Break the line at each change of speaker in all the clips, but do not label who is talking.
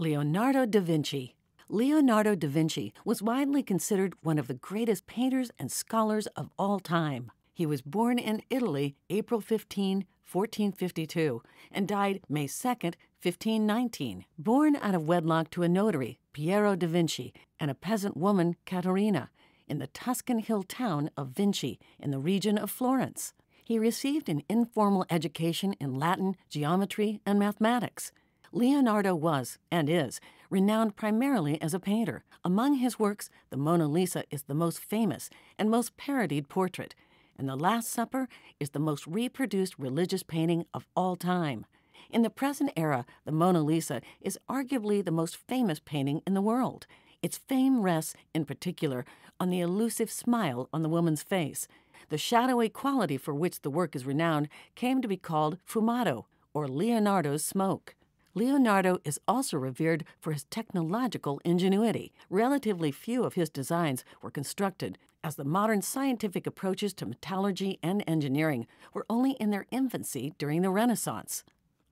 Leonardo da Vinci. Leonardo da Vinci was widely considered one of the greatest painters and scholars of all time. He was born in Italy April 15, 1452, and died May 2, 1519. Born out of wedlock to a notary, Piero da Vinci, and a peasant woman, Caterina, in the Tuscan hill town of Vinci in the region of Florence. He received an informal education in Latin, geometry, and mathematics. Leonardo was, and is, renowned primarily as a painter. Among his works, the Mona Lisa is the most famous and most parodied portrait, and the Last Supper is the most reproduced religious painting of all time. In the present era, the Mona Lisa is arguably the most famous painting in the world. Its fame rests, in particular, on the elusive smile on the woman's face. The shadowy quality for which the work is renowned came to be called sfumato, or Leonardo's smoke. Leonardo is also revered for his technological ingenuity. Relatively few of his designs were constructed, as the modern scientific approaches to metallurgy and engineering were only in their infancy during the Renaissance.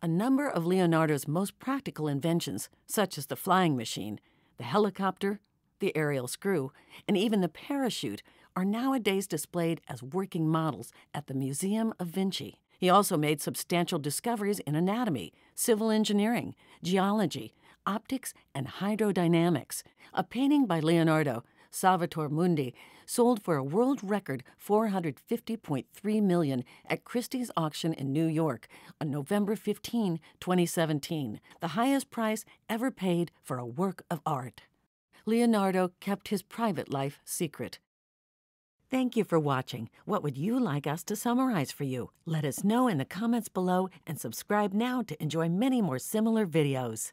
A number of Leonardo's most practical inventions, such as the flying machine, the helicopter, the aerial screw, and even the parachute, are nowadays displayed as working models at the Museum of Vinci. He also made substantial discoveries in anatomy, civil engineering, geology, optics, and hydrodynamics. A painting by Leonardo, Salvator Mundi, sold for a world record 450.3 million at Christie's auction in New York on November 15, 2017, the highest price ever paid for a work of art. Leonardo kept his private life secret. Thank you for watching. What would you like us to summarize for you? Let us know in the comments below and subscribe now to enjoy many more similar videos.